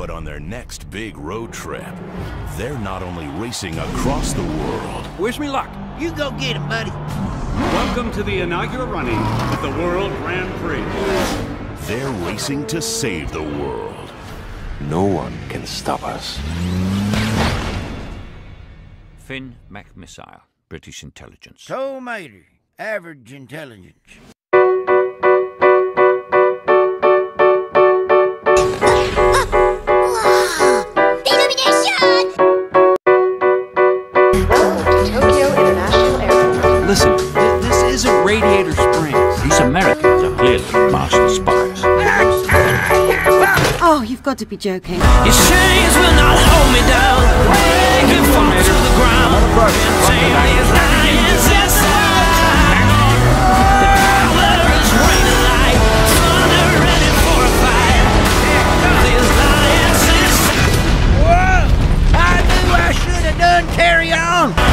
But on their next big road trip, they're not only racing across the world, Wish me luck. You go get him, buddy. Welcome to the inaugural running of the World Grand Prix. they're racing to save the world. No one can stop us. Finn McMissile, British intelligence. Tow Mater, average intelligence. Radiator Springs. These Americans are clearly master spies. Oh, you've got to be joking. Your chains will not hold me down. I can fall to the ground. Carry on.